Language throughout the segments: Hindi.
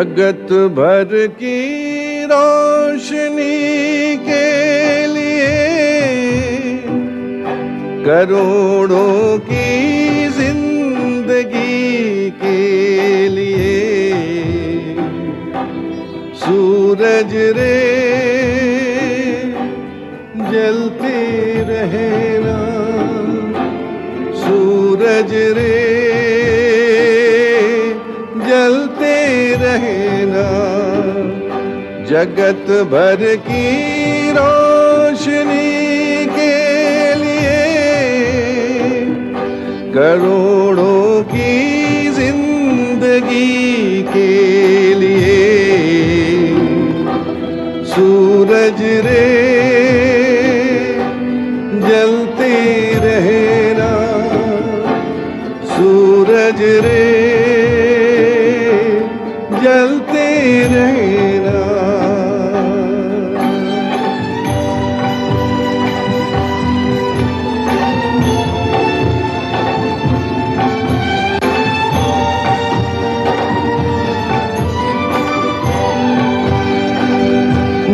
जगत भर की रोशनी के लिए करोड़ों की ज़िंदगी के लिए सूरज रे जलते रहना सूरज रे जगत भर की रोशनी के लिए करोड़ों की ज़िंदगी के लिए सूरज रे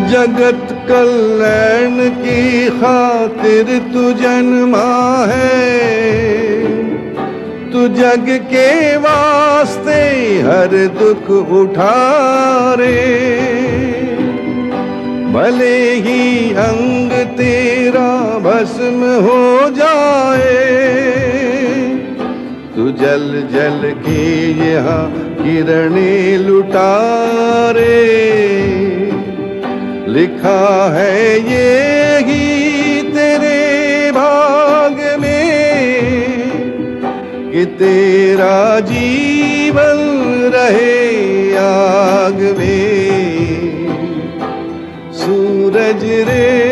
जगत कल्याण की खातिर तू जन्मा है। तू जग के वास्ते हर दुख उठा रे। भले ही अंग तेरा भस्म हो जाए, तू जल जल के यहाँ किरणें लुटा रे। लिखा है ये ही तेरे भाग में कि तेरा जीवन रहे आग में। सूरज रे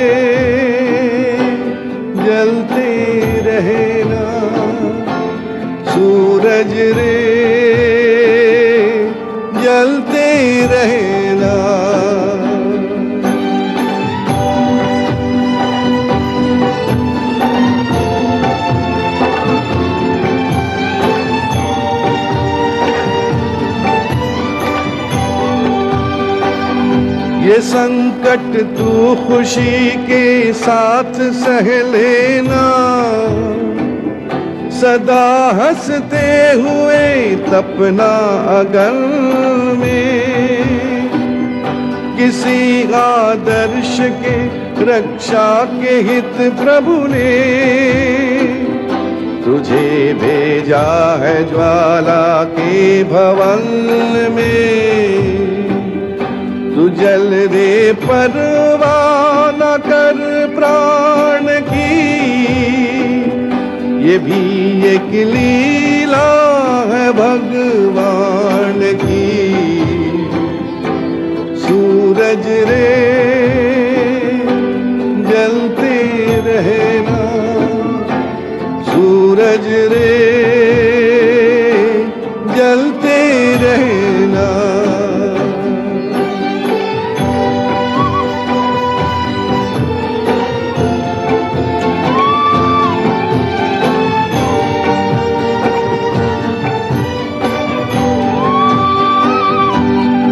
ये संकट तू खुशी के साथ सह लेना। सदा हँसते हुए तपना अगर में। किसी आदर्श के रक्षा के हित प्रभु ने तुझे भेजा है ज्वाला के भवन में। जल रे परवाना कर प्राण की। ये भी एक लीला है भगवान की। सूरज रे, जलते रहना सूरज रे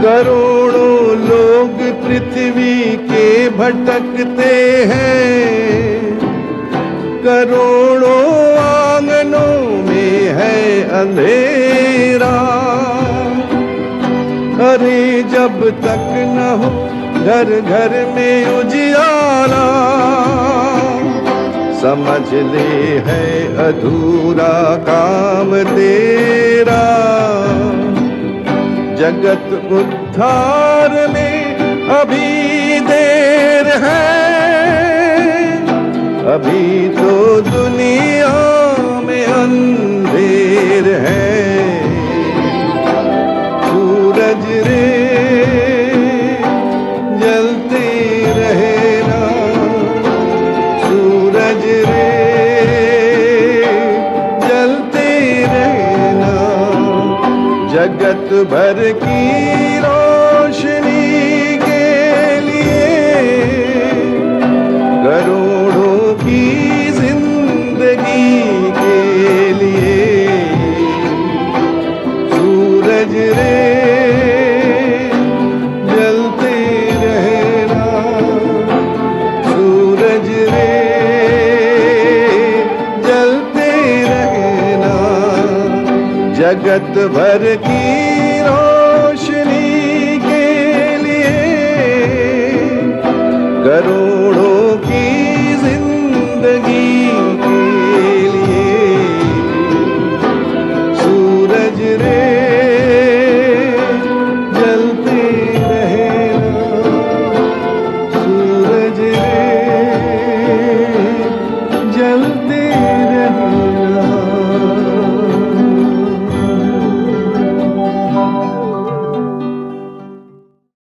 करोड़ों लोग पृथ्वी के भटकते हैं। करोड़ों आंगनों में है अंधेरा। अरे जब तक न हो घर घर में उजियाला, समझ ले है अधूरा काम तेरा। जगत उद्धार में अभी देर है। अभी तो दुनिया जगत भर की रोशनी के लिए करोड़ों की ज़िंदगी के लिए सूरज रे जलते रहना, सूरज रे जलते रहना, जगत भर की लिए करोड़ों की ज़िंदगी